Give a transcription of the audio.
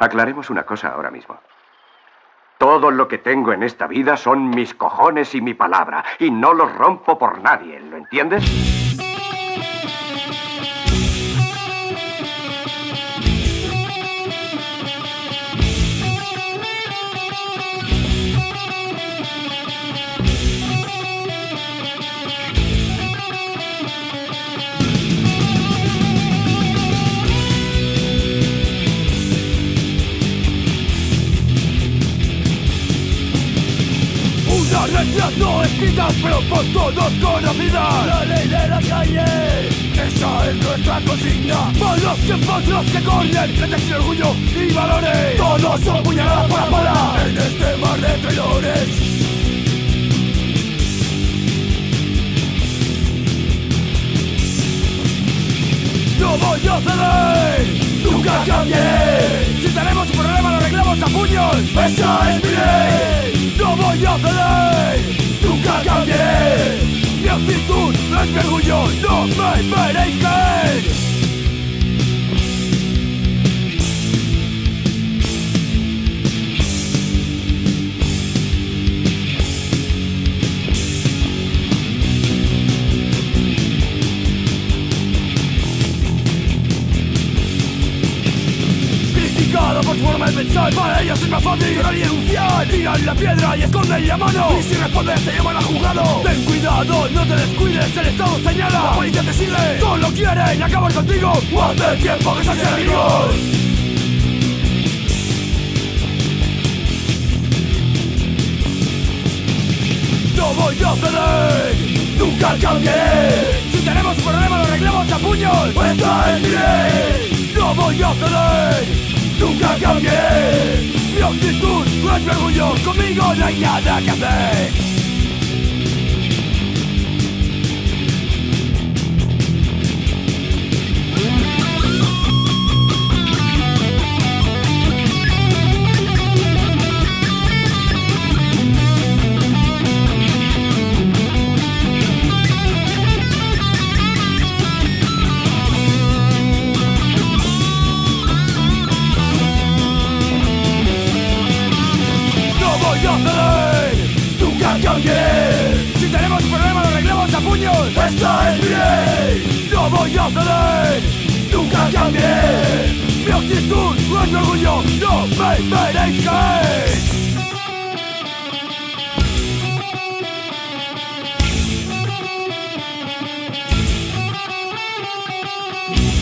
Aclaremos una cosa ahora mismo. Todo lo que tengo en esta vida son mis cojones y mi palabra, y no los rompo por nadie, ¿lo entiendes? Una letra no escrita pero por todos conocida La ley de la calle Esa es nuestra consigna. Malos tiempos los que corren Creten sin orgullo y valores. Todos son puñaladas por la pala En este mar de traidores. No voy a ceder, nunca cambié. Si tenemos un problema lo arreglamos a puños. Esa Criticado por forma de pensar Para ellos es más fácil llorar y denunciar Tiran la piedra y esconden la mano. Y si respondes te llevan a juzgado. Ten cuidado, no te descuides El estado señala, la policía te sigue. Solo quieren acabar contigo. O hace tiempo que sois enemigos. No voy a ceder, nunca cambiaré Si tenemos un problema lo arreglamos a puños. Esta es no voy a ceder, nunca cambiaré Mi actitud es mi orgullo, conmigo no hay nada que yo doy nunca cambié. Si tenemos un problema lo arreglamos a puños. Esta es mi ley. No voy a ceder, nunca cambié. Mi actitud no es mi orgullo, no me veréis caer. Thank